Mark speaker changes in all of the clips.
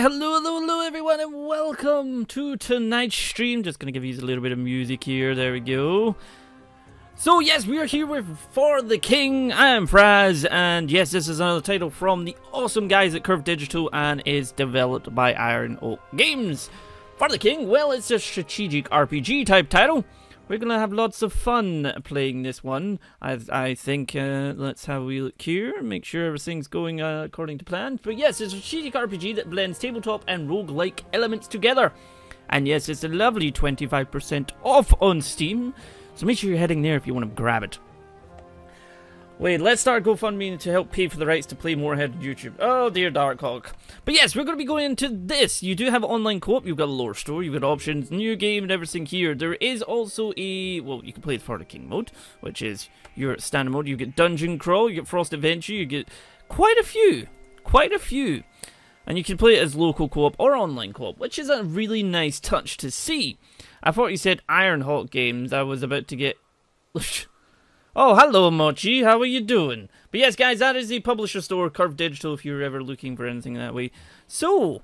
Speaker 1: Hello, hello, hello, everyone, and welcome to tonight's stream. Just gonna give you a little bit of music here. There we go. So, yes, we are here with For the King. I am Fraz, and yes, this is another title from the awesome guys at Curve Digital and is developed by Iron Oak Games. For the King, well, it's a strategic RPG type title. We're gonna have lots of fun playing this one. I, I think, uh, let's have a look here, make sure everything's going uh, according to plan. But yes, it's a strategic RPG that blends tabletop and roguelike elements together. And yes, it's a lovely 25% off on Steam, so make sure you're heading there if you want to grab it. Wait, let's start GoFundMe to help pay for the rights to play Moorhead on YouTube. Oh dear, Darkhawk. But yes, we're going to be going into this. You do have online co-op, you've got a lore store, you've got options, new game and everything here. There is also a, well, you can play the the King mode, which is your standard mode. You get Dungeon Crawl, you get Frost Adventure, you get quite a few. Quite a few. And you can play it as local co-op or online co-op, which is a really nice touch to see. I thought you said Ironhawk Games. I was about to get... Oh, hello, Mochi. How are you doing? But yes, guys, that is the publisher store, Curve Digital, if you're ever looking for anything that way. So,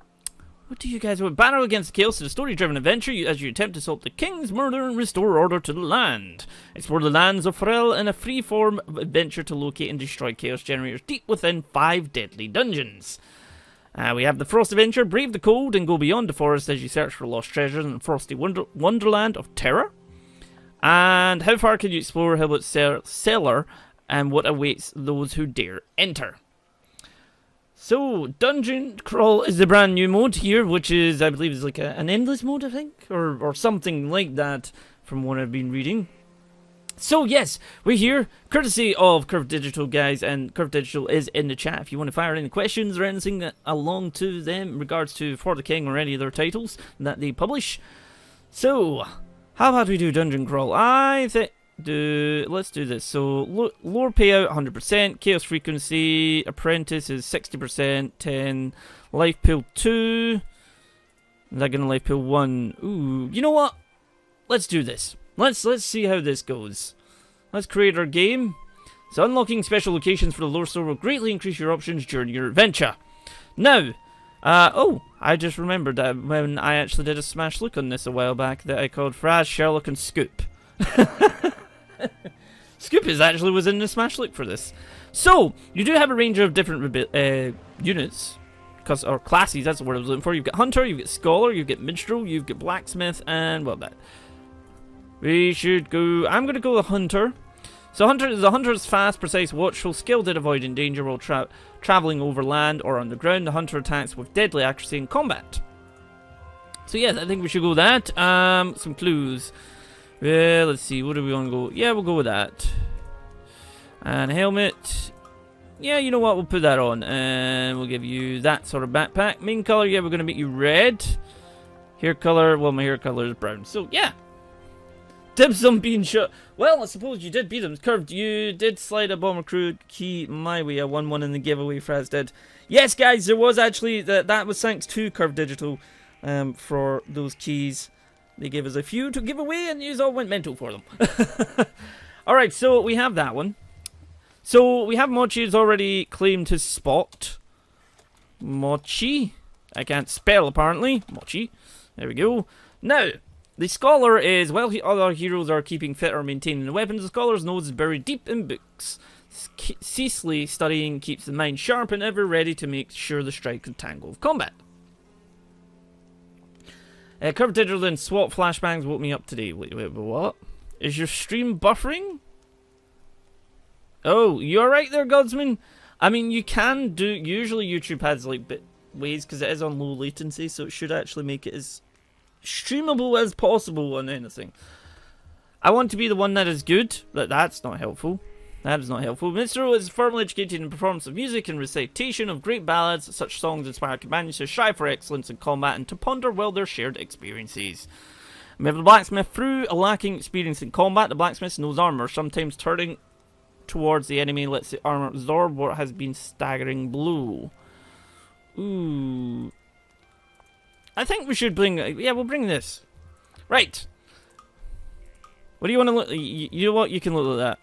Speaker 1: what do you guys want? Battle against chaos is a story-driven adventure as you attempt to solve the king's murder and restore order to the land. Explore the lands of Fahrul in a free-form adventure to locate and destroy chaos generators deep within five deadly dungeons. Uh, we have the Frost Adventure, brave the cold and go beyond the forest as you search for lost treasures in the frosty wonder wonderland of terror. And how far can you explore Hildebrant's cellar and what awaits those who dare enter? So, Dungeon Crawl is the brand new mode here, which is, I believe, is like a, an endless mode, I think, or, or something like that from what I've been reading. So, yes, we're here, courtesy of Curve Digital, guys, and Curve Digital is in the chat if you want to fire any questions or anything along to them in regards to For the King or any of their titles that they publish. So, how about we do dungeon crawl? I think do let's do this. So lore payout 100%, chaos frequency, apprentice is 60%, 10, life pool 2. Is that gonna life pool 1? Ooh, you know what? Let's do this. Let's let's see how this goes. Let's create our game. So unlocking special locations for the lore store will greatly increase your options during your adventure. Now, uh, oh, I just remembered that when I actually did a smash look on this a while back that I called Fraz, Sherlock, and Scoop. Scoop is actually was in the smash look for this. So, you do have a range of different uh, units, cause, or classes, that's the word I was looking for. You've got Hunter, you've got Scholar, you've got Minstrel, you've got Blacksmith, and, well, that. We should go, I'm going to go with Hunter. So Hunter, the Hunter's fast, precise, watchful, skilled at avoiding danger while tra traveling over land or underground. The Hunter attacks with deadly accuracy in combat. So yes, I think we should go with that. Um, some clues. Well, let's see, what do we want to go? Yeah, we'll go with that. And helmet. Yeah, you know what, we'll put that on. And we'll give you that sort of backpack. Main color, yeah, we're going to make you red. Hair color, well, my hair color is brown. So, yeah, Dibs on being shot. Well, I suppose you did beat them. Curved, you did slide a Bomber Crew key my way. I won one in the giveaway, Fraz did. Yes, guys, there was actually, that, that was thanks to Curve Digital um, for those keys. They gave us a few to give away, and you all went mental for them. Alright, so we have that one. So we have Mochi's already claimed his spot. Mochi. I can't spell, apparently. Mochi. There we go. Now, the scholar is, while he, other heroes are keeping fit or maintaining the weapons, the scholar's nose is buried deep in books. Ceaselessly studying keeps the mind sharp and ever ready to make sure the strike and tangle of combat. Uh, Curve Digital and SWAT flashbangs woke me up today. Wait, wait, what? Is your stream buffering? Oh, you alright there, Godsman? I mean, you can do... Usually YouTube has, like, bit ways, because it is on low latency, so it should actually make it as streamable as possible on anything. I want to be the one that is good, but that's not helpful. That is not helpful. Minstrel is firmly educated in performance of music and recitation of great ballads. Such songs inspire companions to strive for excellence in combat and to ponder well their shared experiences. We the blacksmith. Through a lacking experience in combat, the blacksmith knows armor, sometimes turning towards the enemy lets the armor absorb what has been staggering blow. Ooh. I think we should bring... Uh, yeah, we'll bring this. Right. What do you want to look... You, you know what? You can look at that.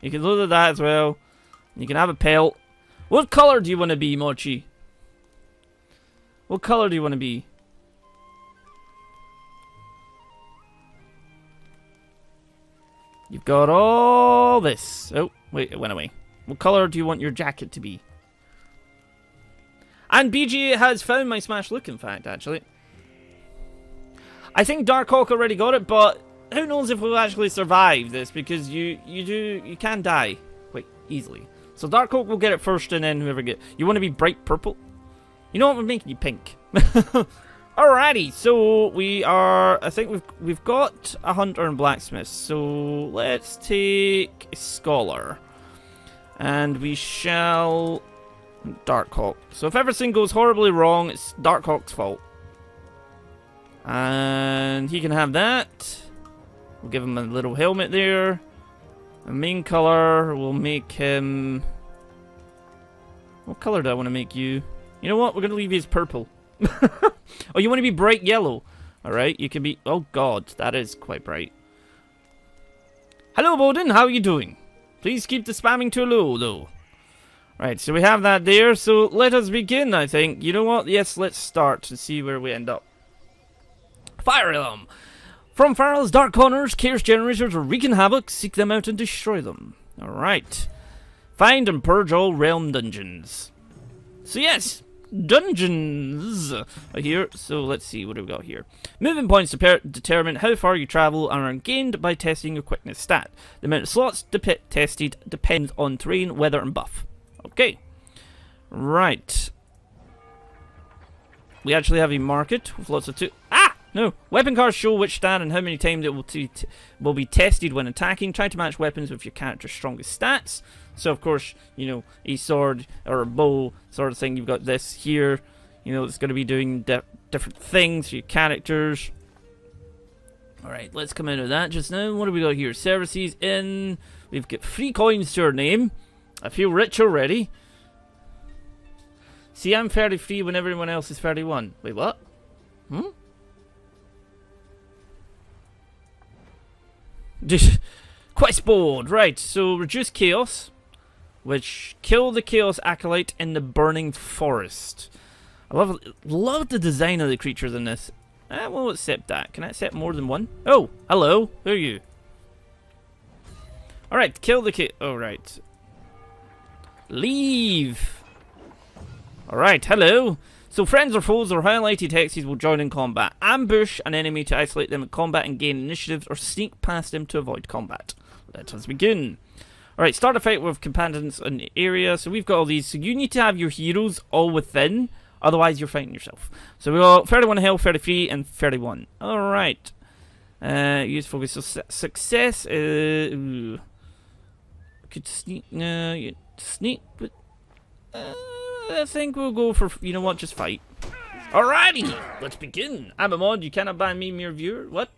Speaker 1: You can look at that as well. You can have a pelt. What colour do you want to be, Mochi? What color do you want to be? You've got all this. Oh, wait, it went away. What color do you want your jacket to be? And BG has found my Smash look, in fact, actually. I think Dark Hawk already got it, but who knows if we'll actually survive this, because you, you do, you can die quite easily. So Dark Hawk will get it first, and then whoever get... You want to be bright purple? You know what, we're making you pink. Alrighty, so we are. I think we've we've got a hunter and blacksmith. So let's take a scholar, and we shall Darkhawk. So if everything goes horribly wrong, it's Darkhawk's fault, and he can have that. We'll give him a little helmet there. A main color we'll make him. What color do I want to make you? You know what? We're gonna leave his purple. oh, you want to be bright yellow. Alright, you can be... Oh, God, that is quite bright. Hello, Bowden. How are you doing? Please keep the spamming to low, though. Right, so we have that there. So let us begin, I think. You know what? Yes, let's start to see where we end up. Fire them! From Fahrul's dark corners, chaos generators are wreaking havoc. Seek them out and destroy them. Alright. Find and purge all realm dungeons. So yes, dungeons are here. So let's see, what do we got here? Moving points to determine how far you travel and are gained by testing your quickness stat. The amount of slots tested depends on terrain, weather, and buff. Okay. Right. We actually have a market with lots of two. Ah! No. Weapon cards show which stat and how many times it will, will be tested when attacking. Try to match weapons with your character's strongest stats. So of course, you know, a sword or a bow sort of thing. You've got this here. You know, it's going to be doing di different things for your characters. Alright, let's come out of that just now. What do we got here? Services in. We've got three coins to our name. I feel rich already. See, I'm 33 when everyone else is 31. Wait, what? Hmm? Quest board, right, so reduce chaos which kill the Chaos Acolyte in the Burning Forest. I love love the design of the creatures in this. I will accept that. Can I accept more than one? Oh, hello. Who are you? Alright, kill the kid. Alright. Oh, Leave. Alright, hello. So friends or foes or highlighted hexes will join in combat. Ambush an enemy to isolate them in combat and gain initiatives or sneak past them to avoid combat. Let us begin. Alright, start a fight with companions in the area. So we've got all these. So you need to have your heroes all within. Otherwise, you're fighting yourself. So we got 31 health, 33, and 31. Alright. Uh, use focus. So su success. Uh, could sneak. Uh, sneak. But uh, I think we'll go for. You know what? Just fight. Alrighty, let's begin. I'm a mod. You cannot ban me, mere viewer. What?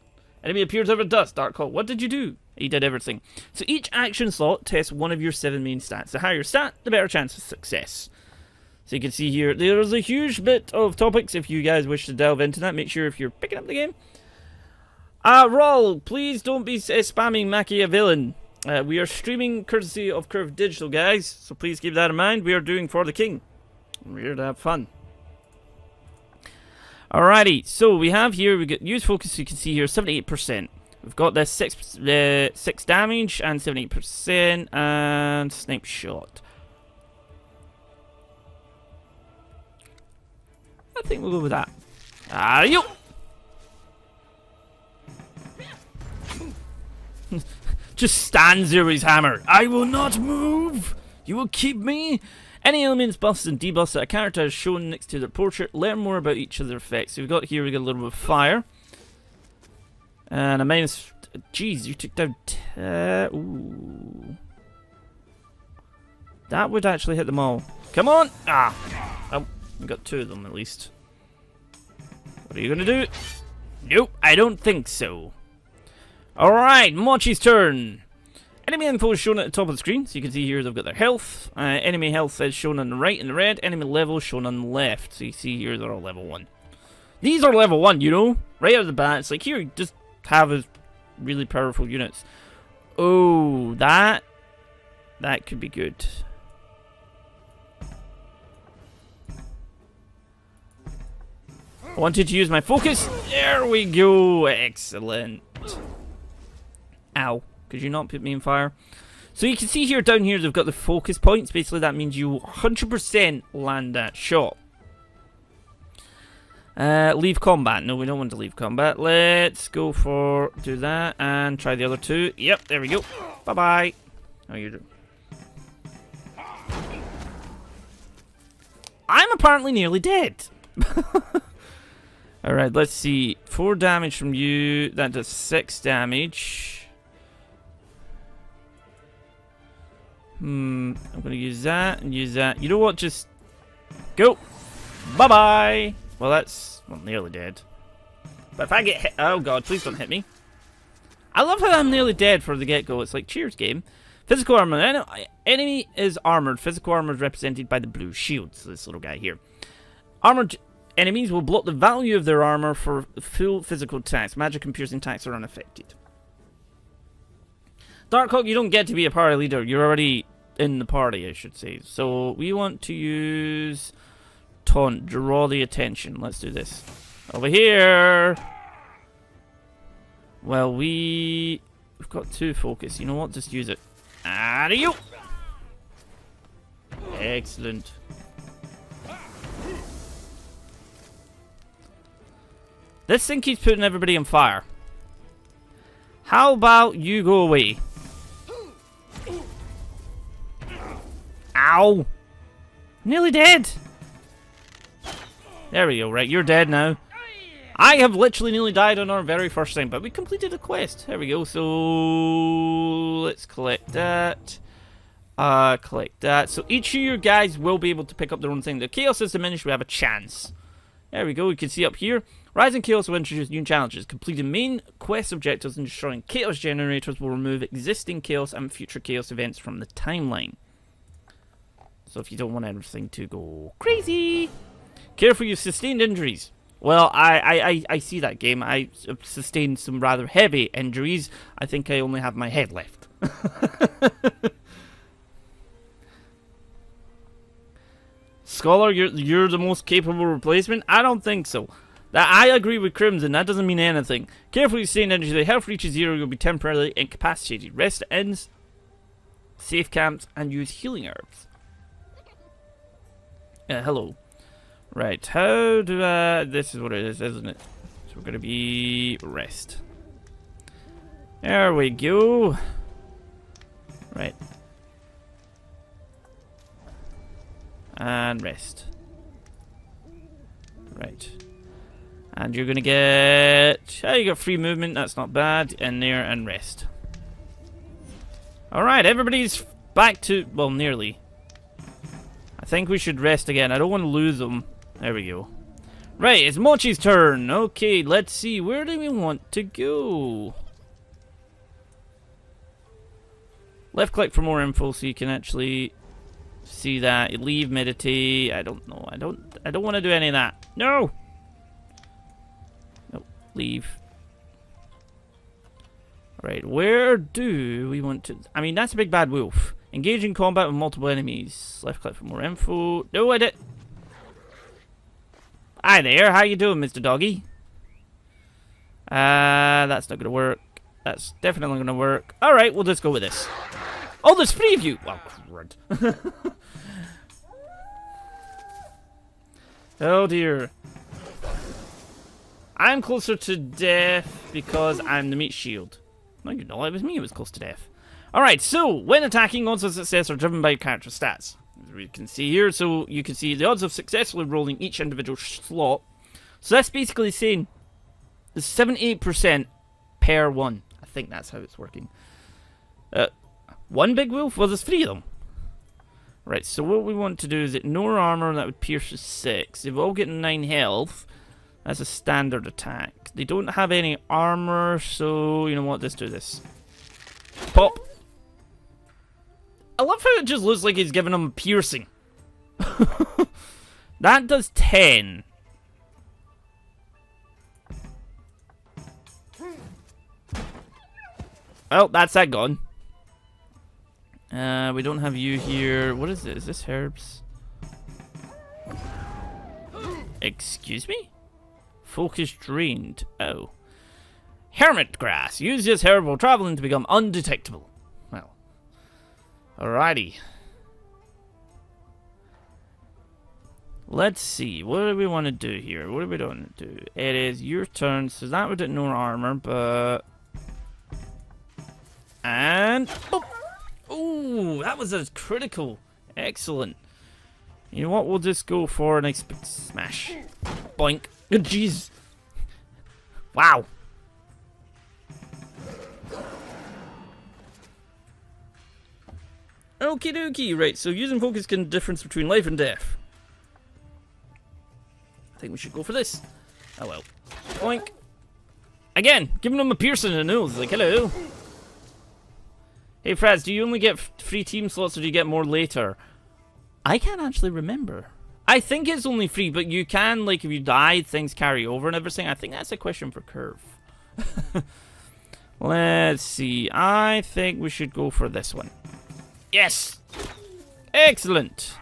Speaker 1: Enemy appears over dust. Dark Hole. What did you do? He did everything. So each action slot tests one of your seven main stats. The higher your stat, the better chance of success. So you can see here, there's a huge bit of topics. If you guys wish to delve into that, make sure if you're picking up the game. Uh, Roll, please don't be uh, spamming Machiavellian. Uh, we are streaming courtesy of Curve Digital, guys. So please keep that in mind. We are doing For the King. We're here to have fun. Alrighty, so we have here, we get use focus, you can see here, 78%. We've got this 6, uh, 6 damage and 78% and snipe shot. I think we'll go with that. Ah, you! Just stands there with his hammer. I will not move! You will keep me? Any elements, buffs, and debuffs that a character has shown next to their portrait, learn more about each of their effects. So we've got here, we got a little bit of fire. And a minus... Jeez, you took down... Uh, ooh. That would actually hit them all. Come on! Ah! Oh, we got two of them at least. What are you gonna do? Nope, I don't think so. Alright, Mochi's turn. Enemy info is shown at the top of the screen, so you can see here they've got their health. Uh, enemy health is shown on the right in the red, enemy level shown on the left. So you see here they're all level 1. These are level 1, you know? Right out of the bat, it's like, here, just have a really powerful units. Oh, that... That could be good. I wanted to use my focus. There we go. Excellent. Ow. Could you not put me in fire? So you can see here down here they've got the focus points. Basically that means you 100% land that shot. Uh, leave combat. No, we don't want to leave combat. Let's go for do that and try the other two. Yep, there we go. Bye bye. How you doing? I'm apparently nearly dead. Alright, let's see. Four damage from you. That does six damage. Hmm. I'm to use that and use that. You know what? Just go. Bye-bye. Well, that's well, nearly dead. But if I get hit... Oh, God. Please don't hit me. I love how I'm nearly dead for the get-go. It's like, cheers, game. Physical armor. Enemy is armored. Physical armor is represented by the blue shields. So this little guy here. Armored enemies will block the value of their armor for full physical attacks. Magic and piercing attacks are unaffected. Darkhawk, you don't get to be a party leader. You're already in the party, I should say. So we want to use taunt, draw the attention. Let's do this. Over here. Well, we we've got two focus. You know what? Just use it. Out you. Excellent. This thing keeps putting everybody on fire. How about you go away? Ow! Nearly dead! There we go, right, you're dead now. I have literally nearly died on our very first time, but we completed a quest. There we go, so... Let's collect that. Uh, collect that. So each of you guys will be able to pick up their own thing. The chaos is diminished, we have a chance. There we go, you can see up here. Rising Chaos will introduce new challenges. Completing main quest objectives and destroying chaos generators will remove existing chaos and future chaos events from the timeline. So if you don't want everything to go crazy, careful you sustained injuries. Well, I, I, I, I see that game. I sustained some rather heavy injuries. I think I only have my head left. Scholar, you're, you're the most capable replacement? I don't think so. That I agree with Crimson, that doesn't mean anything. Carefully sustain energy, the health reaches zero, you'll be temporarily incapacitated. Rest ends, safe camps, and use healing herbs. Uh, hello. Right, how do I... This is what it is, isn't it? So we're gonna be... rest. There we go. Right. And rest. Right. And you're gonna get... Oh, you got free movement, that's not bad. In there and rest. Alright, everybody's back to... Well, nearly I think we should rest again. I don't want to lose them. There we go. Right, it's Mochi's turn. Okay, let's see. Where do we want to go? Left click for more info so you can actually see that. Leave, meditate. I don't know. I don't I don't want to do any of that. No! Leave. Right, where do we want to... I mean, that's a big bad wolf. Engage in combat with multiple enemies. Left click for more info. No, I did. Hi there, how you doing, Mr. Doggy? Uh, that's not gonna work. That's definitely gonna work. Alright, we'll just go with this. Oh, there's three of you! Well, crud. oh dear. I'm closer to death because I'm the meat shield. No, you know, it was me who was close to death. Alright, so when attacking, odds of success are driven by character stats. As we can see here, so you can see the odds of successfully rolling each individual slot. So that's basically saying the 78% per one. I think that's how it's working. Uh, one big wolf? Well, there's three of them. Right, so what we want to do is ignore armor, that would pierce 6. They've all got 9 health. That's a standard attack. They don't have any armor, so you know what, let's do this. Pop. I love how it just looks like he's giving him piercing. that does 10. Well, that's that gone. Uh, we don't have you here. What is this? Is this herbs? Excuse me? Focus drained. Oh. Hermit grass. Use this herb traveling to become undetectable. Well. Alrighty. Let's see. What do we want to do here? What are we going to do? It is your turn. So that would no armor, but... And... Oh! Ooh, that was a critical. Excellent. You know what? We'll just go for an exp smash. Boink. Jeez. Wow. Okie dokie. Right, so using focus can difference between life and death. I think we should go for this. Oh well. Boink. Again, giving him a piercing in the nose. Like, hello. Hey, Fraz, do you only get free team slots or do you get more later? I can't actually remember. I think it's only free, but you can, like, if you die, things carry over and everything. I think that's a question for Curve. Let's see. I think we should go for this one. Yes! Excellent!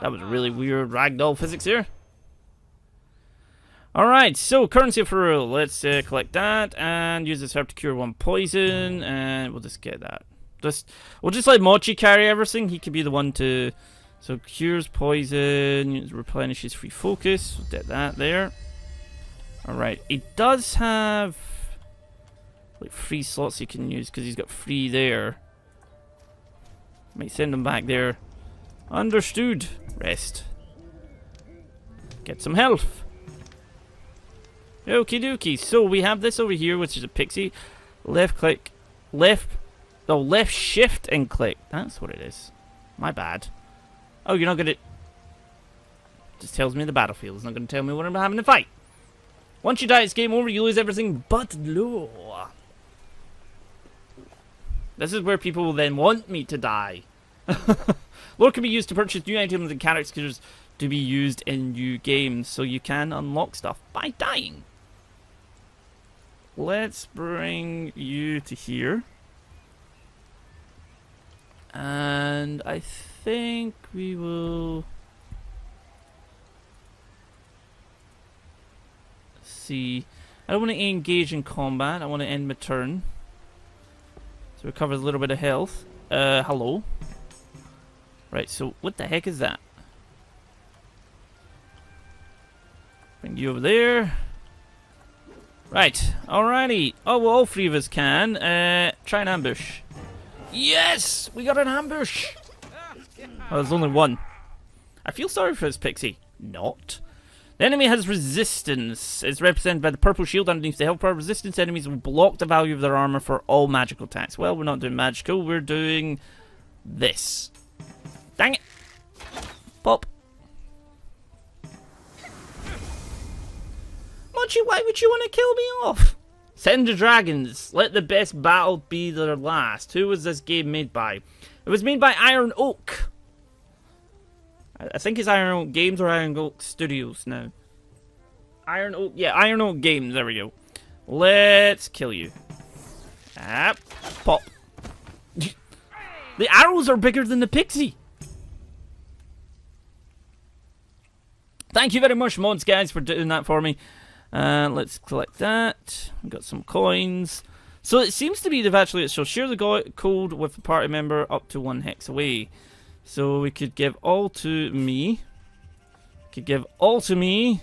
Speaker 1: That was really weird ragdoll physics here. Alright, so currency for real. Let's uh, collect that and use this herb to cure one poison, and we'll just get that. Just we'll just let Mochi carry everything. He could be the one to so cures poison, replenishes free focus. We'll get that there. Alright, it does have like free slots he can use because he's got free there. Might send him back there. Understood. Rest. Get some health. Okie dokie. So we have this over here, which is a pixie. Left click. Left. Oh, left shift and click. That's what it is. My bad. Oh, you're not gonna... Just tells me the battlefield. It's not gonna tell me what I'm having to fight. Once you die, it's game over. You lose everything but lore. This is where people will then want me to die. lore can be used to purchase new items and characters to be used in new games, so you can unlock stuff by dying. Let's bring you to here. And I think we will see. I don't want to engage in combat. I want to end my turn. So recover a little bit of health. Uh, hello. Right, so what the heck is that? Bring you over there. Right, alrighty. Oh, well, all three of us can. Uh, try an ambush. Yes! We got an ambush! Oh, there's only one. I feel sorry for this pixie. Not. The enemy has resistance. It's represented by the purple shield underneath the health bar. Resistance enemies will block the value of their armor for all magical attacks. Well, we're not doing magical. We're doing this. Dang it. Pop. Mochi, why would you want to kill me off? Send the dragons. Let the best battle be their last. Who was this game made by? It was made by Iron Oak. I think it's Iron Oak Games or Iron Oak Studios now. Iron Oak, yeah, Iron Oak Games. There we go. Let's kill you. Ah, pop. the arrows are bigger than the pixie. Thank you very much, mods, guys, for doing that for me. Uh, let's collect that. We've got some coins. So it seems to be they've actually, it shall share the code with the party member up to one hex away. So we could give all to me. Could give all to me.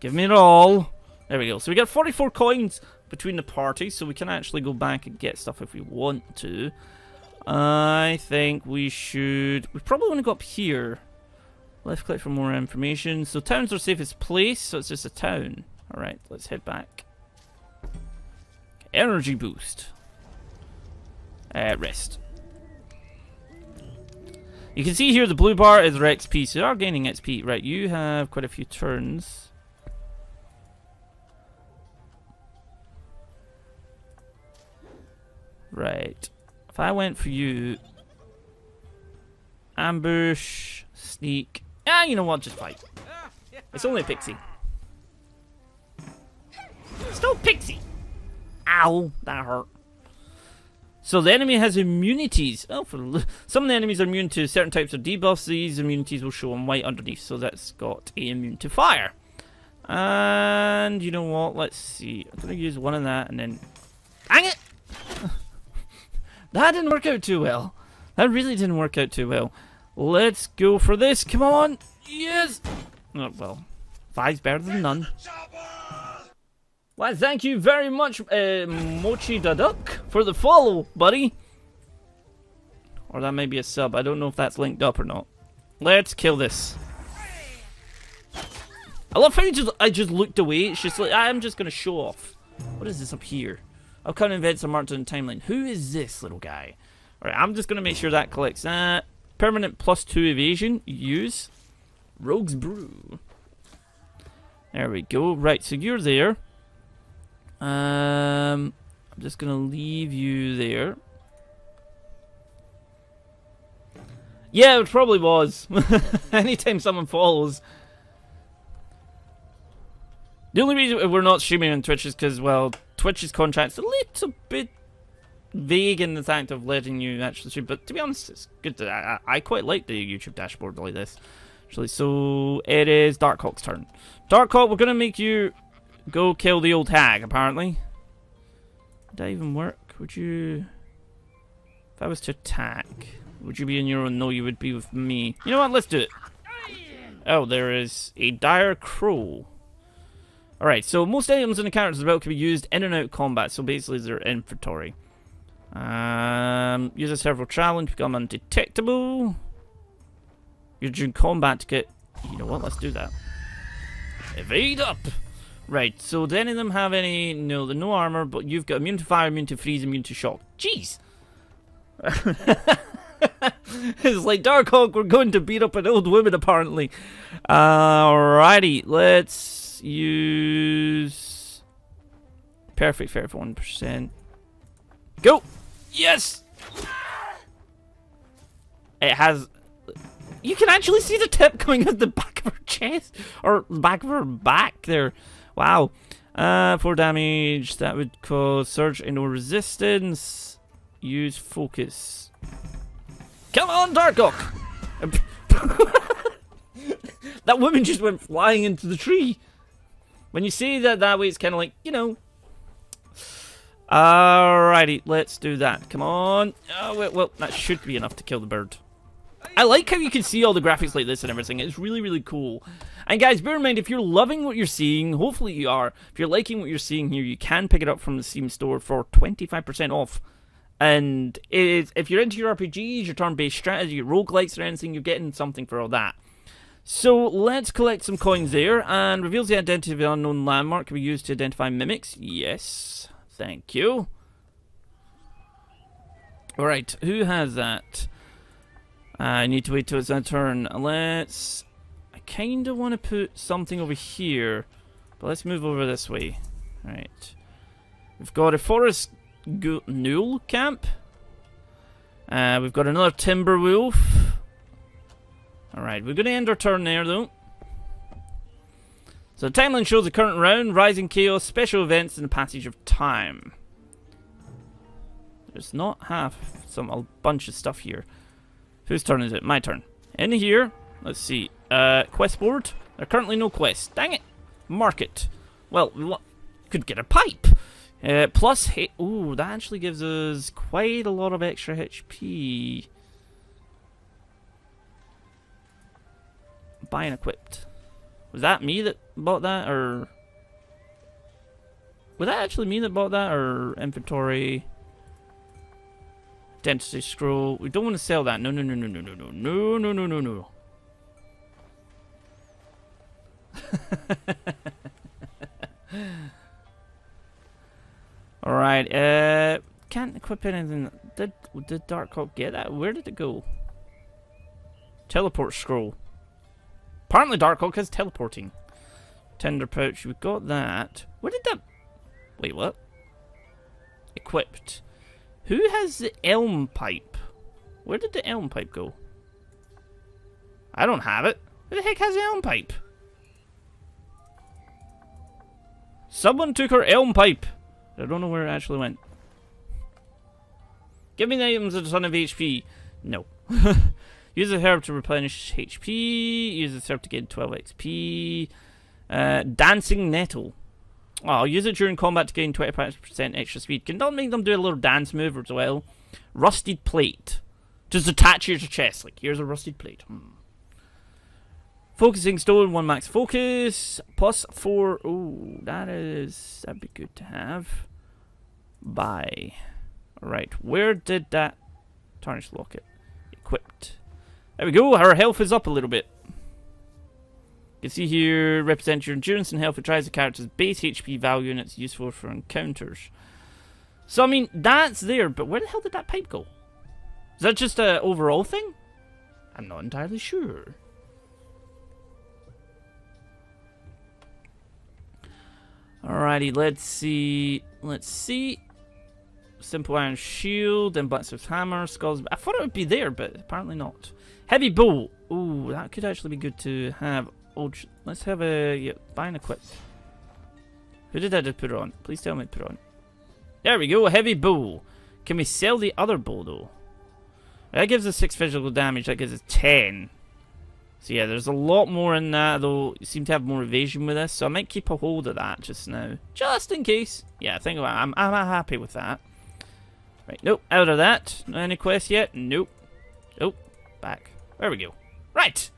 Speaker 1: Give me it all. There we go. So we got 44 coins between the parties, so we can actually go back and get stuff if we want to. I think we should... We probably want to go up here. Left click for more information. So town's our safest place, so it's just a town. Alright, let's head back. Energy boost. Uh, rest. You can see here the blue bar is our XP, so you are gaining XP. Right, you have quite a few turns. Right. If I went for you... Ambush, sneak... Ah, you know what, just fight. It's only a pixie. Still pixie! Ow, that hurt. So the enemy has immunities. Oh, for some of the enemies are immune to certain types of debuffs. These immunities will show on white underneath, so that's got a immune to fire. And you know what? Let's see. I'm gonna use one of that and then. Dang it! that didn't work out too well. That really didn't work out too well. Let's go for this. Come on. Yes. Oh, well, five's better than none. Well, thank you very much, uh, Mochi Daduk, for the follow, buddy. Or that may be a sub. I don't know if that's linked up or not. Let's kill this. I love how you just I just looked away. It's just like I'm just gonna show off. What is this up here? I've Upcoming events are marked on the timeline. Who is this little guy? Alright, I'm just gonna make sure that collects that. Permanent plus two evasion. Use. Rogue's Brew. There we go. Right, so you're there. Um, I'm just gonna leave you there. Yeah, it probably was. Anytime someone follows. The only reason we're not streaming on Twitch is because, well, Twitch's contract's a little bit vague in the fact of letting you actually stream. But to be honest, it's good. To, I, I quite like the YouTube dashboard like this. Actually, so it is Darkhawk's turn. Darkhawk, we're gonna make you go kill the old hag. Apparently, that even work? Would you? If I was to attack, would you be in your own? No, you would be with me. You know what? Let's do it. Oh, there is a dire crow. Alright, so most items in the character's belt can be used in and out combat, so basically they're inventory. Um, use a several challenge, become undetectable. You're during combat to get... You know what, let's do that. Evade up! Right, so do any of them have any... No, they're no armor, but you've got immune to fire, immune to freeze, immune to shock. Jeez! it's like Darkhawk, we're going to beat up an old woman apparently. Alrighty, let's use perfect fair for one percent. Go! Yes! It has you can actually see the tip coming out the back of her chest or the back of her back there. Wow. Uh, for damage that would cause surge and no resistance. Use focus. Come on, Darkhawk! that woman just went flying into the tree. When you see that that way, it's kind of like, you know. Alrighty, let's do that. Come on. Oh, well, well, that should be enough to kill the bird. I like how you can see all the graphics like this and everything. It's really, really cool. And guys, bear in mind, if you're loving what you're seeing, hopefully you are, if you're liking what you're seeing here, you can pick it up from the Steam store for 25% off. And if you're into your RPGs, your turn-based strategy, your roguelikes or anything, you're getting something for all that. So let's collect some coins there, and reveals the identity of the unknown landmark can be used to identify mimics. Yes, thank you. Alright, who has that? I need to wait till it's my turn. Let's... I kind of want to put something over here, but let's move over this way. Alright. We've got a forest ghoul camp. Uh, we've got another timber wolf. Alright, we're going to end our turn there, though. So the timeline shows the current round, Rising Chaos, special events, and the passage of time. There's not half, some a bunch of stuff here. Whose turn is it? My turn. In here, let's see, uh, quest board. There are currently no quests. Dang it! Market. Well, we could get a pipe. Uh, plus hit. Ooh, that actually gives us quite a lot of extra HP. buying equipped. Was that me that bought that, or... Was that actually me that bought that, or inventory? Density scroll. We don't want to sell that. No, no, no, no, no, no, no, no, no, no, no, no. Alright, uh... Can't equip anything. Did, did Darkhawk get that? Where did it go? Teleport scroll. Apparently Darkhawk has teleporting. Tender pouch, we've got that. Where did that... Wait, what? Equipped. Who has the elm pipe? Where did the elm pipe go? I don't have it. Who the heck has the elm pipe? Someone took her elm pipe. I don't know where it actually went. Give me the items at a ton of HP. No. Use the herb to replenish HP. Use the herb to gain 12 XP. Uh, Dancing Nettle. Oh, I'll use it during combat to gain 25% extra speed. Can that make them do a little dance move as well? Rusted Plate. Just attach it to your chest. Like, here's a rusted plate. Hmm. Focusing stone, one max focus, plus four. Ooh, that is that'd be good to have. Buy. Right, where did that tarnished locket? Equipped. There we go. Our health is up a little bit. You can see here represents your endurance and health. It tries the character's base HP value and it's useful for encounters. So I mean that's there, but where the hell did that pipe go? Is that just a overall thing? I'm not entirely sure. Alrighty, let's see. Let's see. Simple Iron Shield and Blacksmith's Hammer, Skulls. I thought it would be there, but apparently not. Heavy Bow. Ooh, that could actually be good to have. Oh, let's have a yeah, buy equip. Who did I just put on? Please tell me to put on. There we go, a heavy bow. Can we sell the other bow though? That gives us 6 physical damage, that gives us 10. So yeah, there's a lot more in that, though you seem to have more evasion with this, so I might keep a hold of that just now. Just in case. Yeah, I think I'm, I'm happy with that. Right, nope, out of that. Any quest yet? Nope. Nope. Back. There we go. Right!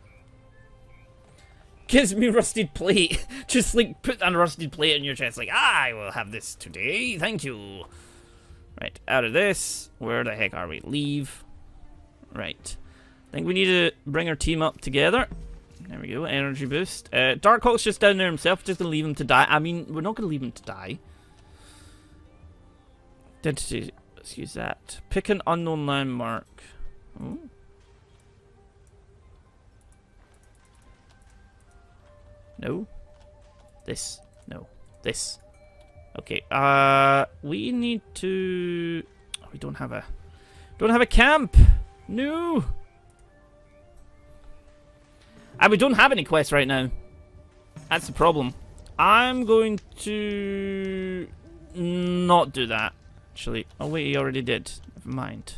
Speaker 1: Gives me rusted plate. just like put a rusted plate in your chest, like, I will have this today, thank you. Right, out of this. Where the heck are we? Leave. Right. I think we need to bring our team up together. There we go, energy boost. Uh, Darkhawk's just down there himself, just gonna leave him to die. I mean, we're not gonna leave him to die. Identity, excuse that. Pick an unknown landmark. Oh. No. This. No. This. Okay, uh, we need to... Oh, we don't have a... Don't have a camp! No! And we don't have any quests right now. That's the problem. I'm going to not do that, actually. Oh wait, he already did. Never mind.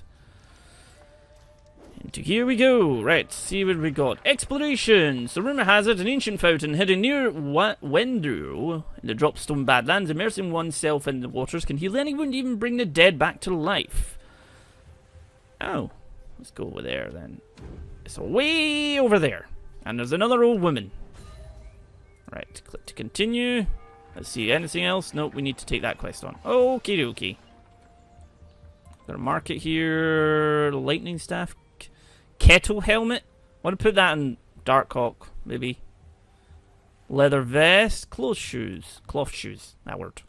Speaker 1: Here we go. Right, see what we got. Exploration! So rumor has it an ancient fountain hidden near Wendru in the Dropstone Badlands, immersing oneself in the waters can heal anyone, even bring the dead back to life. Oh, let's go over there then. It's way over there. And there's another old woman. Right, click to continue. Let's see, anything else? Nope, we need to take that quest on. Okie dokie. Got a market here. Lightning staff. Kettle helmet. I Want to put that in Darkhawk, maybe. Leather vest. Cloth shoes. Cloth shoes. That word.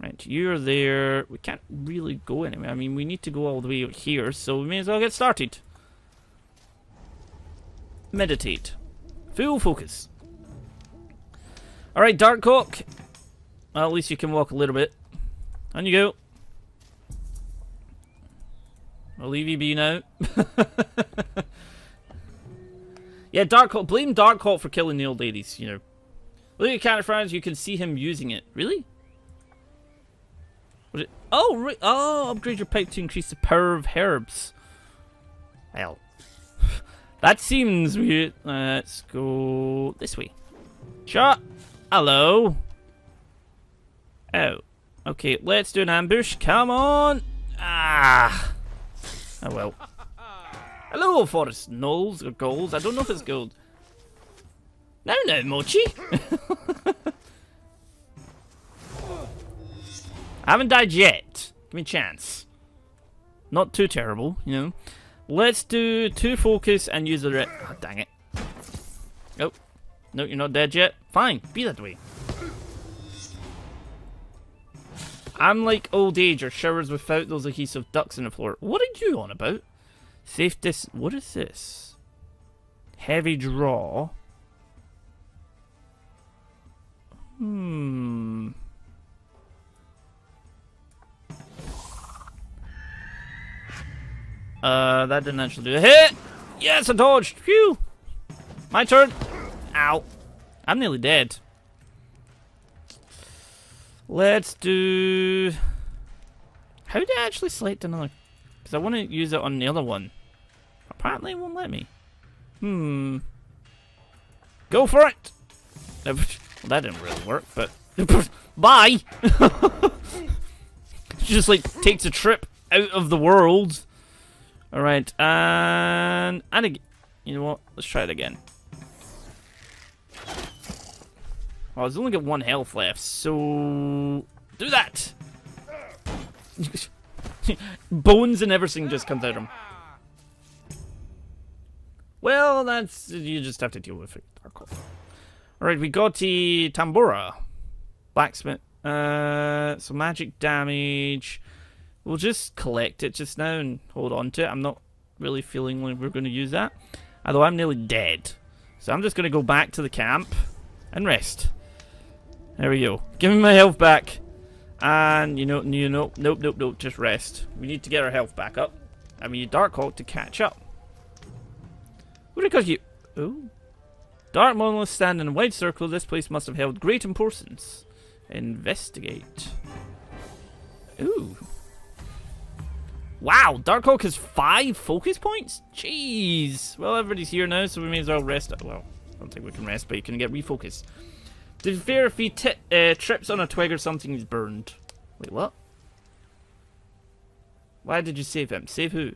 Speaker 1: Right, you're there. We can't really go anywhere. I mean, we need to go all the way here, so we may as well get started. Meditate. Full focus. Alright, Darkhawk. Well, at least you can walk a little bit. On you go. I'll leave you be now. yeah, Dark Darkhawk. Blame Dark Darkhawk for killing the old ladies, you know. Look at Counter Friends, you can see him using it. Really? Was it? Oh, oh, upgrade your pipe to increase the power of herbs. Well, That seems weird. Let's go this way. Shot. Hello. Oh. Okay, let's do an ambush. Come on. Ah. Oh well. Hello, Forest Knolls or Goals. I don't know if it's gold. No, no, Mochi. I haven't died yet. Give me a chance. Not too terrible, you know. Let's do two focus and use the red. Oh, dang it. Oh. No, you're not dead yet. Fine, be that way. I'm like old age or showers without those adhesive ducts in the floor. What are you on about? Safe dis- What is this? Heavy draw. Hmm. Uh, that didn't actually do a hit. Yes, I dodged. Phew. My turn. Ow. I'm nearly dead. Let's do... How did I actually select another? Because I want to use it on the other one. Apparently it won't let me. Hmm. Go for it! Well, that didn't really work, but... Bye! just, like, takes a trip out of the world. Alright, and... And again. You know what? Let's try it again. Oh, I've only got one health left, so... Do that! Bones and everything just comes out of him. Well, that's... You just have to deal with it, Alright, we got the Tambura. Blacksmith. Uh, so magic damage. We'll just collect it just now and hold on to it. I'm not really feeling like we're going to use that. Although I'm nearly dead. So I'm just going to go back to the camp and rest. There we go. Give me my health back. And, you know, you know, nope, nope, nope, just rest. We need to get our health back up. I need Darkhawk to catch up. What because you... Oh. Dark monoliths stand in a wide circle. This place must have held great importance. Investigate. Ooh. Wow, Darkhawk has five focus points? Jeez. Well, everybody's here now, so we may as well rest. Well, I don't think we can rest, but you can get refocus. To be fair, if he uh, trips on a twig or something, he's burned. Wait, what? Why did you save him? Save who?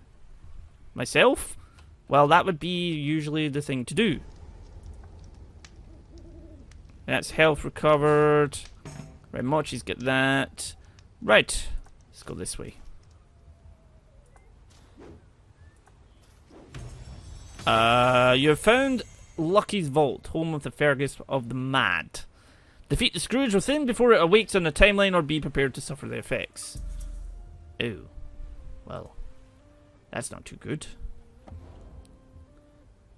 Speaker 1: Myself? Well, that would be usually the thing to do. That's health recovered. Right, Mochi's got that. Right, let's go this way. Uh, you have found Lucky's Vault, home of the Fergus of the Mad. Defeat the Scourge within before it awakes on the timeline or be prepared to suffer the effects. Oh. Well, that's not too good.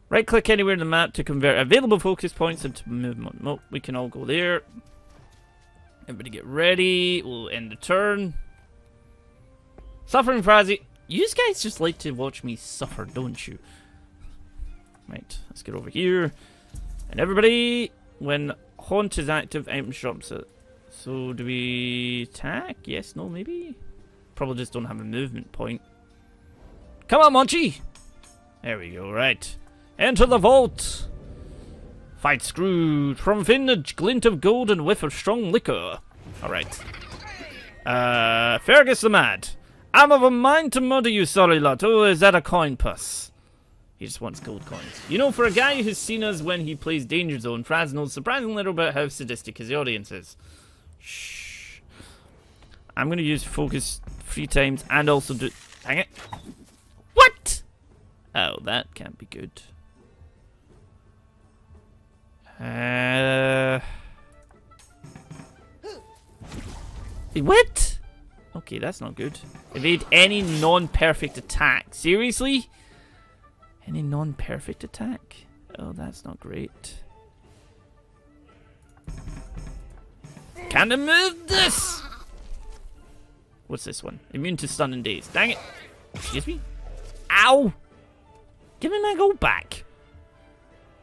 Speaker 1: Right click anywhere in the map to convert available focus points into movement. Well, we can all go there. Everybody get ready. We'll end the turn. Suffering Frazzy. You guys just like to watch me suffer, don't you? Right, let's get over here. And everybody, when Haunt is active, item drops it. So do we attack? Yes, no, maybe? Probably just don't have a movement point. Come on, Mochi! There we go, right. Enter the vault! Fight Scourge. From a glint of gold and whiff of strong liquor. Alright. Uh, Fergus the Mad. I'm of a mind to murder you, sorry lot. Oh, is that a coin puss? He just wants gold coins. You know, for a guy who's seen us when he plays Danger Zone, Fraz knows surprisingly little about how sadistic his audience is. Shh. I'm going to use focus three times and also do... Hang it. What? Oh, that can't be good. Uh... What? Okay, that's not good. Evade any non-perfect attack. Seriously? Any non-perfect attack? Oh, that's not great. Can I move this? What's this one? Immune to stun and daze. Dang it. Excuse me? Ow! Give me my gold back.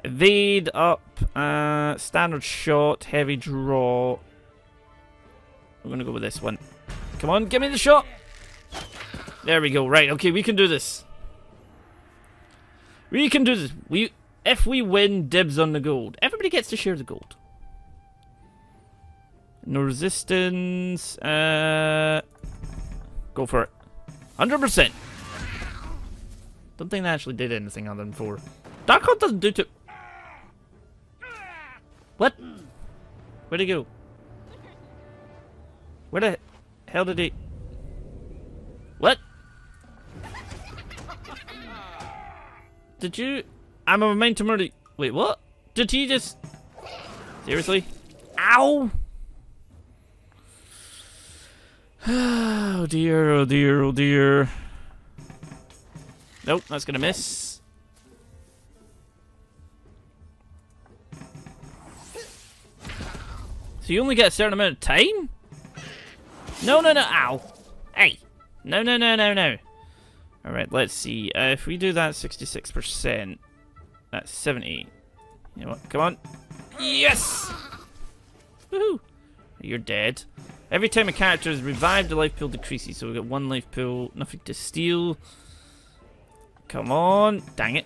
Speaker 1: Evade up. Uh, standard shot. Heavy draw. I'm gonna go with this one. Come on, give me the shot. There we go. Right, okay, we can do this. We can do this. We if we win dibs on the gold. Everybody gets to share the gold. No resistance. Uh, go for it. 100%. Don't think that actually did anything other than four. Dark Hunt doesn't do too... What? Where'd he go? Where the hell did he... Did you... I'm a to murder... Wait, what? Did he just... Seriously? Ow! Oh dear, oh dear, oh dear. Nope, that's gonna miss. So you only get a certain amount of time? No, no, no, ow. Hey. No, no, no, no, no. Alright, let's see. Uh, if we do that 66%, that's 70. You know what? Come on. Yes! Woohoo! You're dead. Every time a character is revived, the life pool decreases. So we've got one life pool, nothing to steal. Come on. Dang it.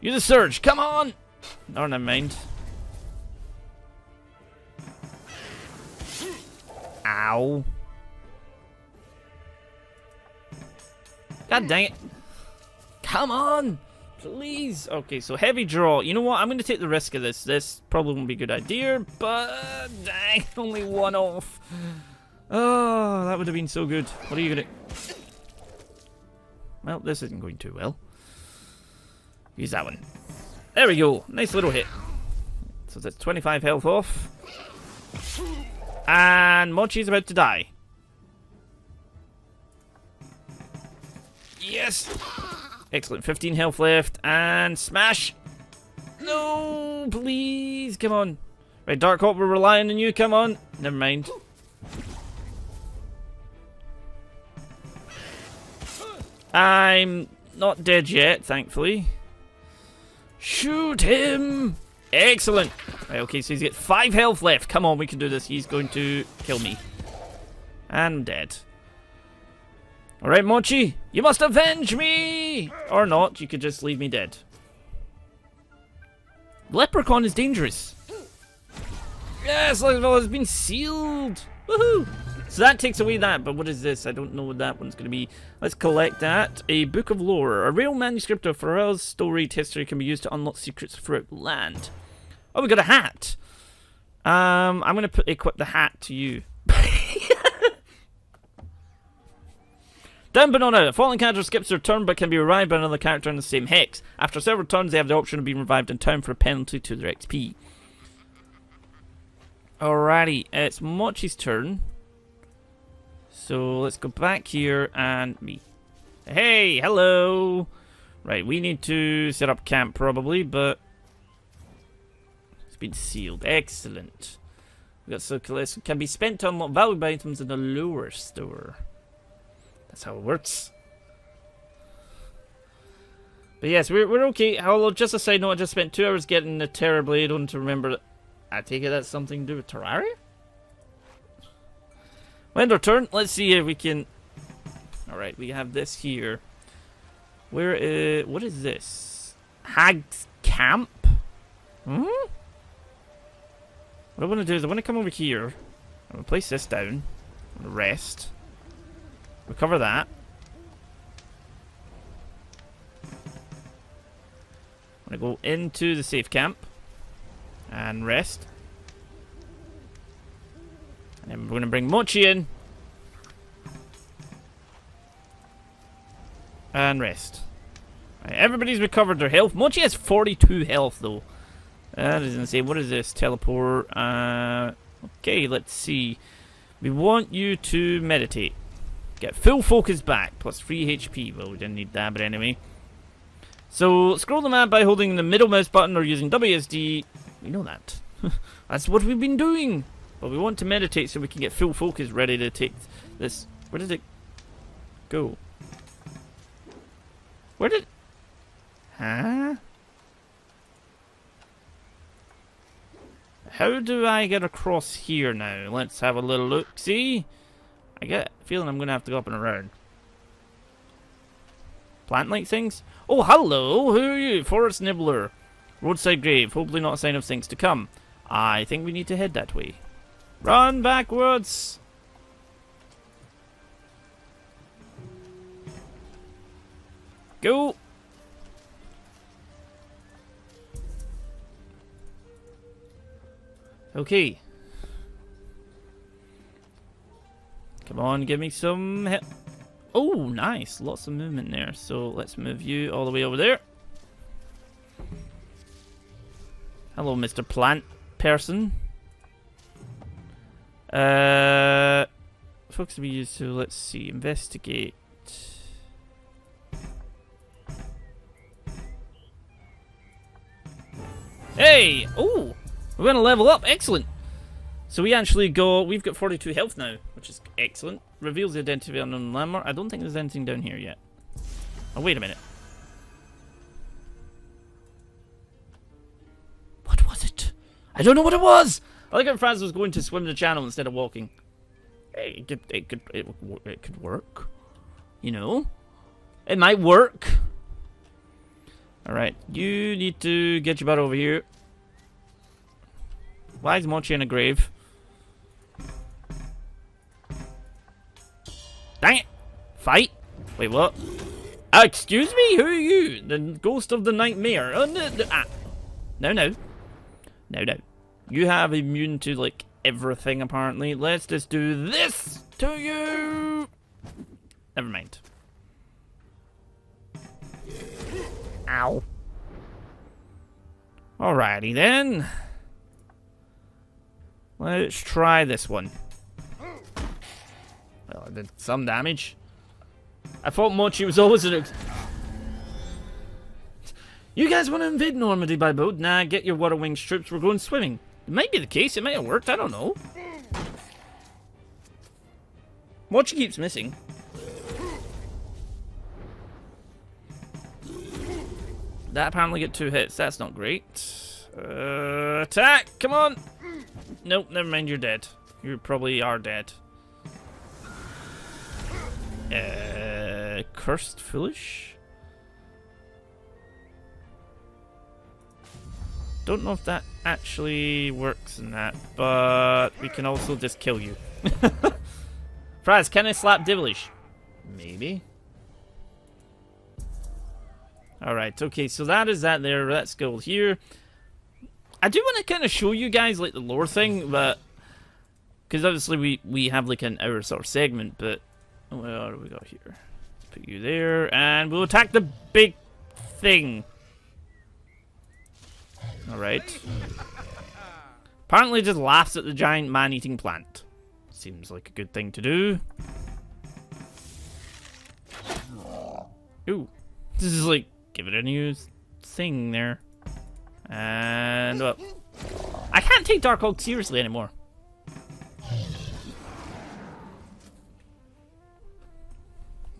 Speaker 1: Use a surge. Come on. Oh, never mind. Ow. God dang it. Come on. Please. Okay, so heavy draw. You know what? I'm going to take the risk of this. This probably won't be a good idea, but dang, only one off. Oh, that would have been so good. What are you going to... Well, this isn't going too well. Use that one. There we go. Nice little hit. So that's 25 health off. And Mochi's about to die. Yes! Excellent. 15 health left. And smash! No, please. Come on. Right, Dark Hawk, we're relying on you. Come on. Never mind. I'm not dead yet, thankfully. Shoot him! Excellent. Right, okay, so he's got five health left. Come on, we can do this. He's going to kill me. And dead. Alright, Mochi, you must avenge me! Or not, you could just leave me dead. Leprechaun is dangerous. Yes, Level has been sealed. Woohoo! So that takes away that, but what is this? I don't know what that one's going to be. Let's collect that. A Book of Lore. A real manuscript of Fahrul's storied history can be used to unlock secrets throughout land. Oh, we got a hat. Um, I'm going to equip the hat to you. Down a fallen character skips their turn but can be revived by another character in the same hex. After several turns, they have the option of being revived in town for a penalty to their XP. Alrighty, it's Mochi's turn. So let's go back here and me. Hey, hello! Right, we need to set up camp probably, but it's been sealed. Excellent. We got Circulus. Can be spent to unlock valuable items in the lower store. That's how it works. But yes, we're, we're okay. Although, just a side note, I just spent two hours getting the Terror Blade. Don't remember. I take it that's something to do with Terraria? End our turn. Let's see if we can... Alright, we have this here. Where is... What is this? Hag's Camp? Hmm? What I want to do is I want to come over here. I'm going to place this down. To rest. Recover that. I'm going to go into the safe camp. And rest. And then we're going to bring Mochi in. And rest. Right, everybody's recovered their health. Mochi has 42 health, though. That doesn't say. What is this? Teleport. Uh, okay, let's see. We want you to meditate. Get full focus back, plus 3 HP. Well, we didn't need that, but anyway. So, scroll the map by holding the middle mouse button or using WSD. We know that. That's what we've been doing. But we want to meditate so we can get full focus ready to take this. Where did it go? Where did... Huh? How do I get across here now? Let's have a little look. See? I get a feeling I'm going to have to go up and around. Plant-like things? Oh, hello! Who are you? Forest Nibbler. Roadside grave. Hopefully not a sign of things to come. I think we need to head that way. Run backwards! Go! Okay. Come on, give me some help. Oh, nice. Lots of movement there. So let's move you all the way over there. Hello, Mr. Plant person. Uh, focus to be used to, let's see, investigate. Hey! Oh! We're to level up. Excellent. So we actually go... We've got 42 health now, which is excellent. Reveals the identity of unknown landmark. I don't think there's anything down here yet. Oh, wait a minute. What was it? I don't know what it was! I like how Fraz was going to swim the channel instead of walking. It could, it could, it, it could work. You know? It might work. Alright, you need to get your butt over here. Why is Mochi in a grave? Dang it! Fight? Wait, what? Uh, excuse me? Who are you? The ghost of the nightmare? Oh, no, no, ah. no, no. No, no. You have immune to, like, everything, apparently. Let's just do this to you! Never mind. Ow. Alrighty then. Let's try this one. Did some damage. I thought Mochi was always an... You guys want to invade Normandy by boat? Nah, get your Water Wings troops. We're going swimming. It might be the case. It might have worked. I don't know. Mochi keeps missing. That apparently get two hits. That's not great. Uh, attack! Come on! Nope, never mind. You're dead. You probably are dead. Uh, cursed foolish? Don't know if that actually works in that, but we can also just kill you. Fraz, can I slap devilish? Maybe. Alright, okay, so that is that there. Let's go here. I do want to kind of show you guys, like, the lore thing, but... Because obviously we, we have, like, an hour sort of segment, but... Oh what do we got here? Let's put you there, and we'll attack the big thing. Alright. Apparently just laughs at the giant man-eating plant. Seems like a good thing to do. Ooh. This is like give it a new thing there. And, well, I can't take Darkhawk seriously anymore.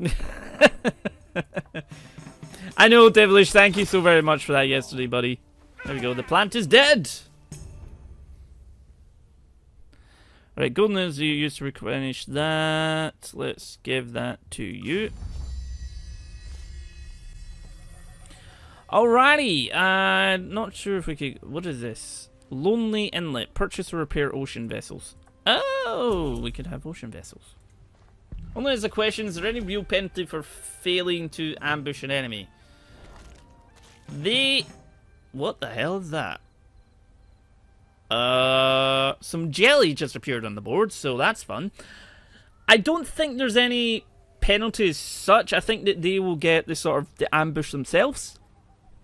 Speaker 1: I know, Devilish, thank you so very much for that yesterday, buddy. There we go, the plant is dead! Alright, golden is you used to replenish that. Let's give that to you. Alrighty, uh, not sure if we could, what is this? Lonely Inlet, purchase or repair ocean vessels. Oh, we could have ocean vessels. Only as a question, is there any real penalty for failing to ambush an enemy? The... What the hell is that? Uh, some jelly just appeared on the board, so that's fun. I don't think there's any penalties such. I think that they will get the sort of the ambush themselves.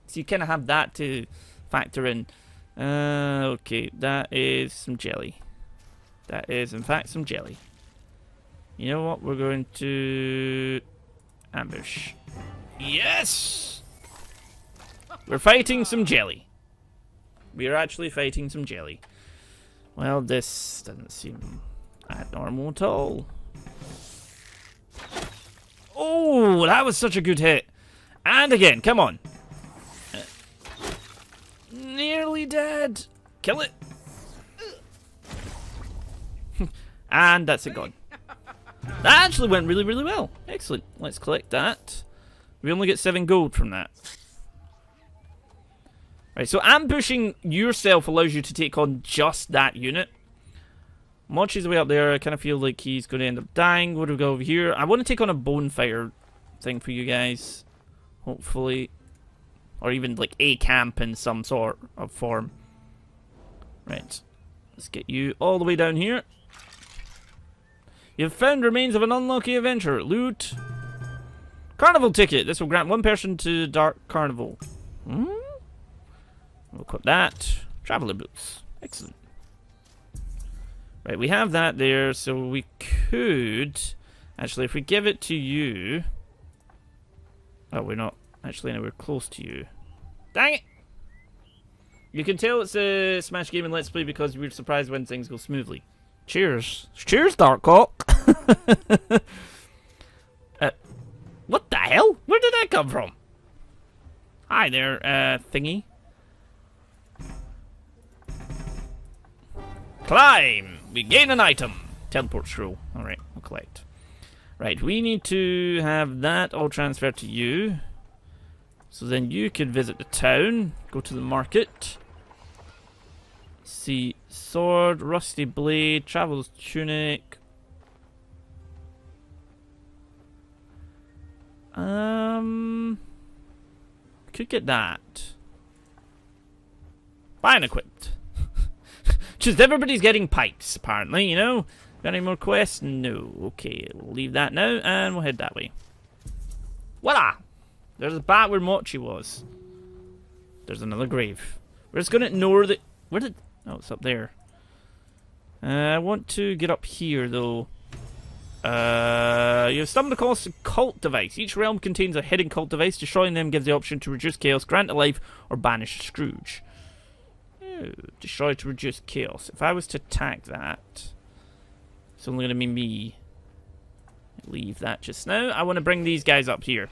Speaker 1: So you kind of have that to factor in. Uh, okay, that is some jelly. That is, in fact, some jelly. You know what? We're going to ambush. Yes! We're fighting some jelly. We are actually fighting some jelly. Well, this doesn't seem abnormal at all. Oh, that was such a good hit. And again, come on nearly dead. Kill it. and that's it gone. That actually went really, really well. Excellent. Let's collect that. We only get seven gold from that. Right, so ambushing yourself allows you to take on just that unit. Mochi's way up there. I kind of feel like he's going to end up dying. What do we go over here? I want to take on a bonfire thing for you guys. Hopefully. Or even like a camp in some sort of form. Right. Let's get you all the way down here. You've found remains of an unlucky adventurer. Loot. Carnival ticket. This will grant one person to Dark Carnival. Hmm? We'll equip that. Traveler boots. Excellent. Right, we have that there, so we could... Actually, if we give it to you... Oh, we're not actually anywhere close to you. Dang it! You can tell it's a Smash game and Let's Play because we're surprised when things go smoothly. Cheers. Cheers, Darkhawk! uh, what the hell? Where did that come from? Hi there, uh, thingy. Climb! We gain an item. Teleport scroll. Alright, we'll collect. Right, we need to have that all transferred to you. So then you can visit the town, go to the market. See sword, rusty blade, travel's tunic. Um, could get that. Fine equipped. Just everybody's getting pipes, apparently, you know? Got any more quests? No. Okay, we'll leave that now, and we'll head that way. Voila! There's a bat where Mochi was. There's another grave. We're just gonna ignore the... Where did... Oh, it's up there. Uh, I want to get up here, though. Uh, you have stumbled across a cult device. Each realm contains a hidden cult device. Destroying them gives the option to reduce chaos, grant a life, or banish Scourge. Oh, destroy to reduce chaos. If I was to attack that, it's only going to be me. Leave that just now. I want to bring these guys up here.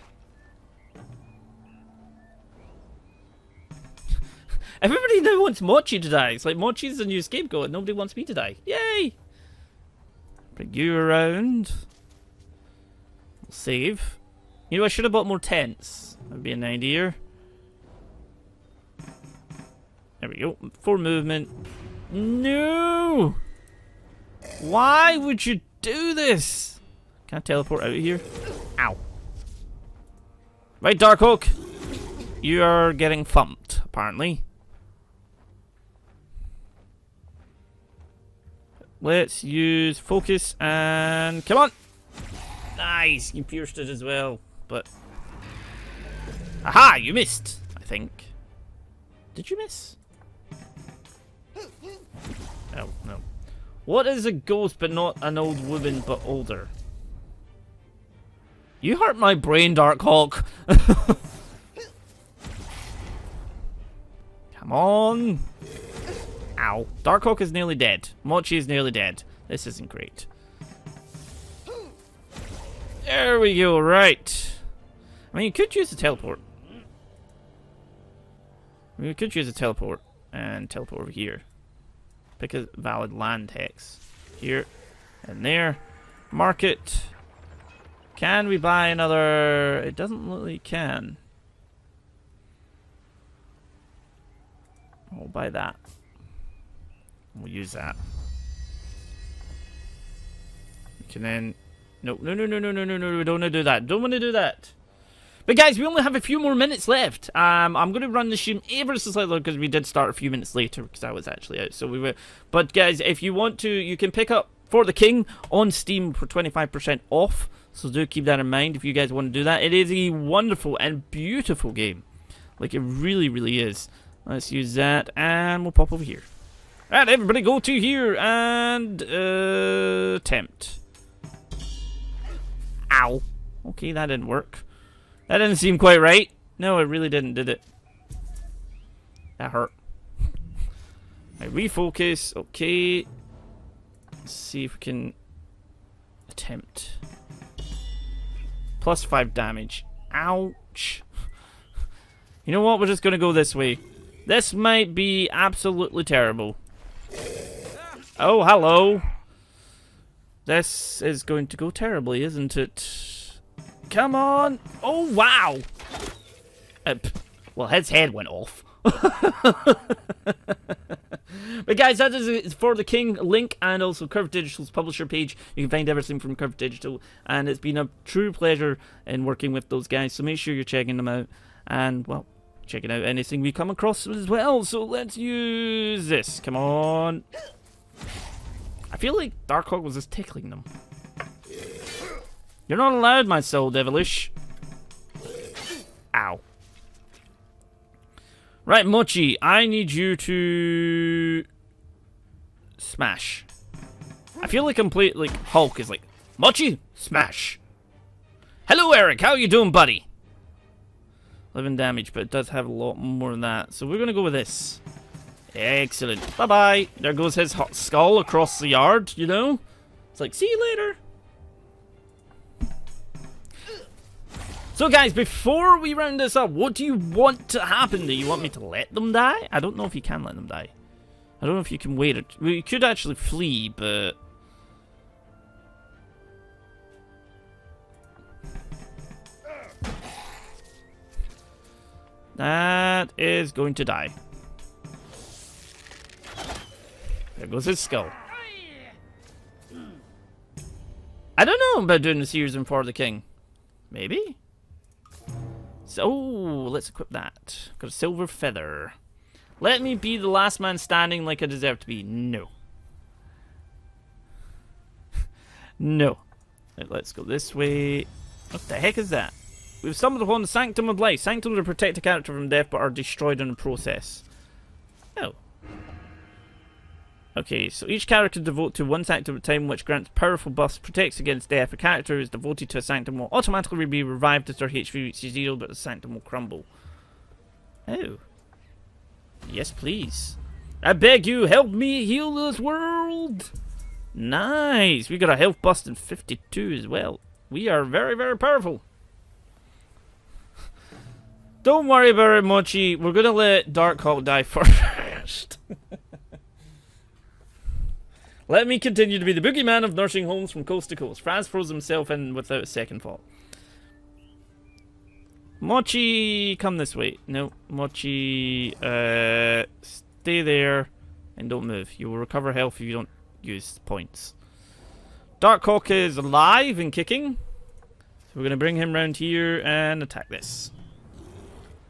Speaker 1: Everybody now wants Mochi to die. It's like Mochi's the new scapegoat. Nobody wants me to die. Yay! Bring you around. Save. You know, I should have bought more tents. That'd be an idea. There we go. For movement. No! Why would you do this? Can I teleport out of here? Ow. Right, Dark Darkhawk. You are getting thumped, apparently. Let's use focus and come on. Nice, you pierced it as well, but aha, you missed. I think. Did you miss? Oh no. What is a ghost but not an old woman but older? You hurt my brain, Darkhawk. Come on. Ow. Darkhawk is nearly dead. Mochi is nearly dead. This isn't great. There we go, right. I mean, you could use the teleport. You could use a teleport and teleport over here. Pick a valid land hex. Here and there. Market. Can we buy another... It doesn't look like we can. We'll buy that. We'll use that. We can then... No, no, no, no, no, no, no, no, we don't want to do that. Don't want to do that. But guys, we only have a few more minutes left. Um, I'm going to run the stream ever so slightly because we did start a few minutes later because I was actually out. So we were. But guys, if you want to, you can pick up For the King on Steam for 25% off. So do keep that in mind if you guys want to do that. It is a wonderful and beautiful game. Like it really, really is. Let's use that and we'll pop over here. Alright, everybody go to here and uh, attempt. Ow. Okay, that didn't work. That didn't seem quite right. No, it really didn't, did it? That hurt. I refocus. Okay. Let's see if we can attempt. Plus five damage. Ouch. You know what? We're just going to go this way. This might be absolutely terrible. Oh, hello. This is going to go terribly, isn't it? Come on. Oh, wow. Uh, well, his head went off. but guys, that is for the King link and also Curve Digital's publisher page. You can find everything from Curve Digital, and it's been a true pleasure in working with those guys. So make sure you're checking them out, and well, checking out anything we come across as well. So let's use this. Come on. I feel like Darkhawk was just tickling them. You're not allowed, my soul devilish. Ow. Right, Mochi, I need you to smash. I feel like complete like Hulk is like Mochi, smash. Hello, Eric. How you doing, buddy? 11 damage, but it does have a lot more than that. So we're gonna go with this. Excellent. Bye bye. There goes his hot skull across the yard. You know, it's like see you later. So guys, before we round this up, what do you want to happen? Do you want me to let them die? I don't know if you can let them die. I don't know if you can wait. You could actually flee, but... That is going to die. There goes his skull. I don't know about doing the series in For the King. Maybe? So, let's equip that. Got a silver feather. Let me be the last man standing like I deserve to be. No. no. Let's go this way. What the heck is that? We've stumbled upon the Sanctum of Life. Sanctums are protect a character from death but are destroyed in the process. Oh. Okay, so each character devote to one sanctum at a time which grants powerful buffs, protects against death. A character who is devoted to a sanctum will automatically be revived as their HP reaches zero, but the sanctum will crumble. Oh. Yes, please. I beg you, help me heal this world! Nice! We got a health bust in 52 as well. We are very, very powerful. Don't worry about it, Mochi. We're gonna let Darkhawk die first. let me continue to be the boogeyman of nursing homes from coast to coast. Fraz throws himself in without a second thought. Mochi, come this way. No, Mochi, uh, stay there and don't move. You will recover health if you don't use points. Darkhawk is alive and kicking. So we're going to bring him round here and attack this.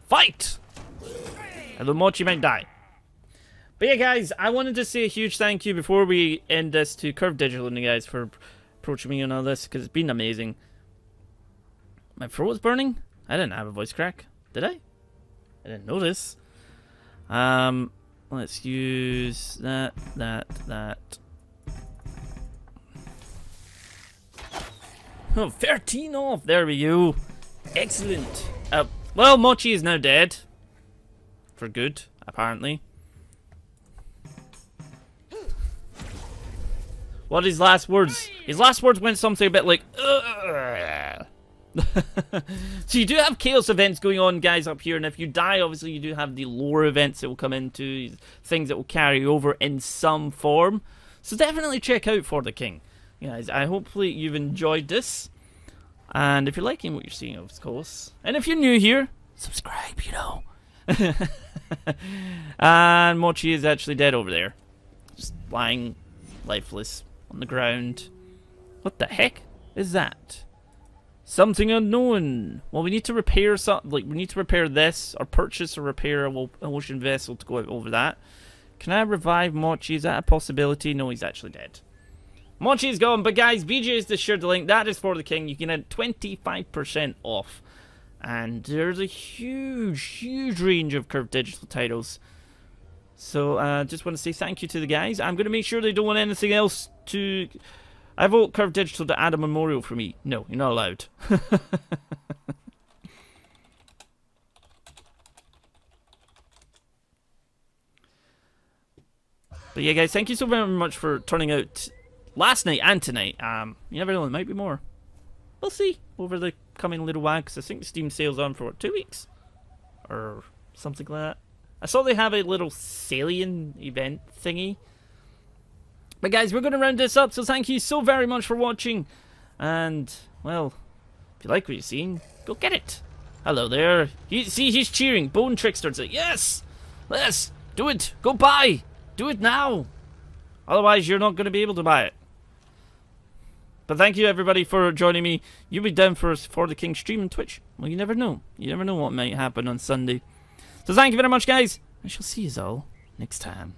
Speaker 1: Fight! And the Mochi might die. But yeah, guys, I wanted to say a huge thank you before we end this to Curve Digital and you guys for approaching me on all this because it's been amazing. My throat is burning? I didn't have a voice crack. Did I? I didn't notice. Um, let's use that, that, that. Oh, 13 off. There we go. Excellent. Uh, well, Mochi is now dead. For good, apparently. What are his last words? His last words went something a bit like, so you do have chaos events going on, guys, up here, and if you die, obviously you do have the lore events that will come into things that will carry over in some form. So definitely check out For the King. Guys, I hopefully you've enjoyed this. And if you're liking what you're seeing, of course, and if you're new here, subscribe, you know. and Mochi is actually dead over there. Just lying lifeless on the ground. What the heck is that? Something unknown. Well, we need to repair something. Like, we need to repair this, or purchase or repair an ocean vessel to go over that. Can I revive Mochi? Is that a possibility? No, he's actually dead. Mochi's gone, but guys, BJ is the shared the link. That is for the king. You can add 25% off. And there's a huge, huge range of Curve Digital titles. So, uh, just want to say thank you to the guys. I'm going to make sure they don't want anything else to I vote Curve Digital to add a memorial for me. No, you're not allowed. But yeah, guys, thank you so very much for turning out last night and tonight. Um, you never know, there might be more. We'll see over the coming little while, because I think the Steam sale's on for, what, two weeks? Or something like that. I saw they have a little salient event thingy but guys, we're going to round this up, so thank you so very much for watching. And, well, if you like what you've seen, go get it. Hello there. He, see, he's cheering. Bone Trickster's like, yes, yes, do it. Go buy. Do it now. Otherwise, you're not going to be able to buy it. But thank you, everybody, for joining me. You'll be down for, for the King stream on Twitch. Well, you never know. You never know what might happen on Sunday. So thank you very much, guys. I shall see you all next time.